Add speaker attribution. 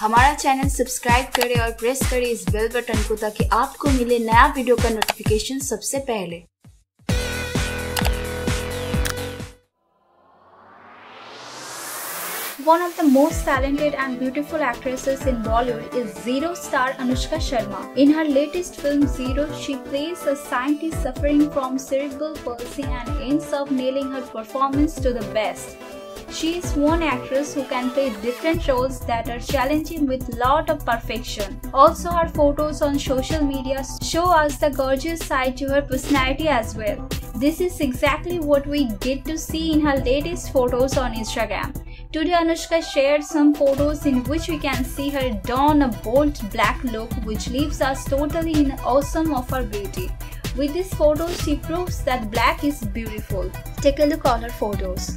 Speaker 1: हमारा channel subscribe करें और प्रेस करें इस बेल बटन को ताकि आपको मिले नया वीडियो का नोटिफिकेशन सबसे पहले
Speaker 2: One of the most talented and beautiful actresses in Bollywood is Zero star Anushka Sharma. In her latest film Zero, she plays a scientist suffering from cerebral palsy and ends up nailing her performance to the best. She is one actress who can play different roles that are challenging with lot of perfection. Also her photos on social media show us the gorgeous side to her personality as well. This is exactly what we get to see in her latest photos on Instagram. Today Anushka shared some photos in which we can see her don a bold black look which leaves us totally in awesome of her beauty. With these photos she proves that black is beautiful. Take a look on her photos.